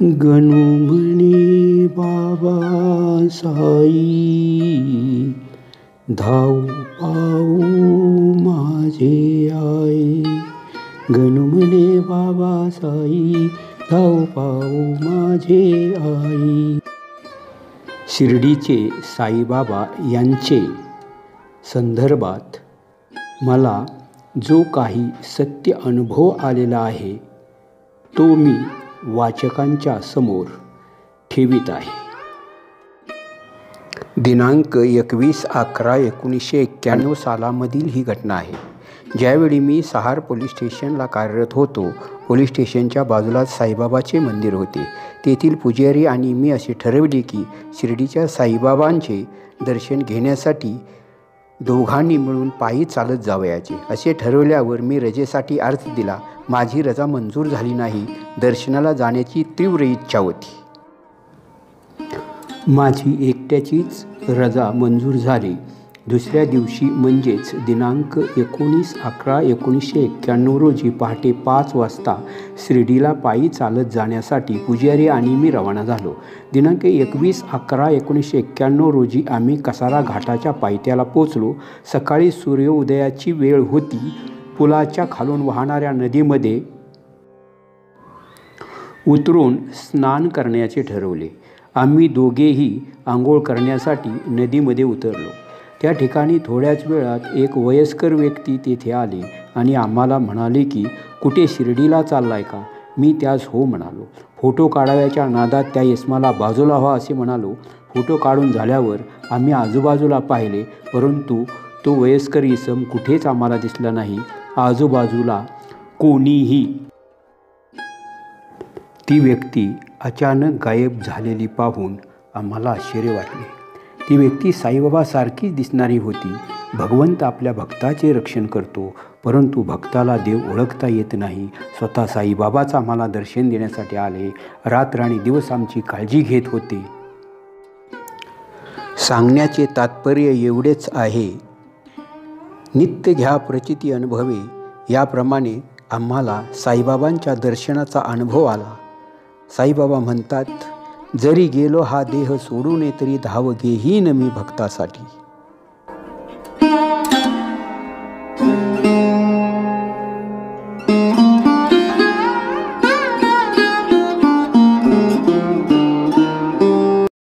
ગણુમણી બાબા સાઈ ધાવ પાઉ માજે આય ગણુમને બાબા સાઈ ધાવ પાઉ માજે આઈ. शिर्डीचे साईबाबा यांचे संदर्भात मला जो काही सत्य अनुभव आलेला आहे तो मी वाचकांच्या समोर ठेवित आहे. दिनांक एकवीस अकरा एकोणीसशे एक्क्याण्णव सालामधील ही घटना आहे. ज्यावेळी मी सहार पोलीस स्टेशनला कार्यरत होतो पोलीस स्टेशनच्या बाजूलाच साईबाबाचे मंदिर होते. तेथील पुजारी आणि मी असे ठरवले की शिर्डीच्या साईबाबांचे दर्शन घेण्यासाठी दोघांनी मिळून पायी चालत जावयाचे. असे ठरवल्यावर मी रजेसाठी अर्ज दिला. माझी रजा मंजूर झाली नाही. दर्शनाला जाण्याची तीव्र इच्छा होती. माझी एकट्याचीच रजा मंजूर झाली. दुसऱ्या दिवशी म्हणजेच दिनांक एकोणीस अकरा एकोणीसशे एक्क्याण्णव रोजी पहाटे पाच वाजता शिर्डीला पायी चालत जाण्यासाठी पुजारी आणि मी रवाना झालो. दिनांक एकवीस अकरा एकोणीसशे एक्क्याण्णव रोजी आम्ही कसारा घाटाच्या पायथ्याला पोचलो सकाळी सूर्योदयाची वेळ होती. पुलाच्या खालून वाहणाऱ्या नदीमध्ये उतरून स्नान करण्याचे ठरवले. आम्ही दोघेही आंघोळ करण्यासाठी नदीमध्ये उतरलो. त्या ठिकाणी थोड्याच वेळात एक वयस्कर व्यक्ती तेथे आले आणि आम्हाला म्हणाले की कुठे शिर्डीला चाललाय का? मी त्यास हो म्हणालो. फोटो काढाव्याच्या नादात त्या यस्माला बाजूला व्हा असे म्हणालो. फोटो काढून झाल्यावर आम्ही आजूबाजूला पाहिले परंतु तो वयस्कर इसम कुठेच आम्हाला दिसला नाही. आजूबाजूला कोणीही. ती व्यक्ती अचानक गायब झालेली पाहून आम्हाला आश्चर्य वाटले. ती व्यक्ती साईबाबासारखीच दिसणारी होती. भगवंत आपल्या भक्ताचे रक्षण करतो परंतु भक्ताला देव ओळखता येत नाही. स्वतः साईबाबाचं आम्हाला दर्शन देण्यासाठी आले. रात्र आणि दिवस आमची काळजी घेत होते. सांगण्याचे तात्पर्य एवढेच आहे. नित्य घ्या प्रचिती अनुभवे. याप्रमाणे आम्हाला साईबाबांच्या दर्शनाचा अनुभव आला. साईबाबा म्हणतात जरी गेलो हा देह सोडून तरी धाव घेहीन मी भक्तासाठी.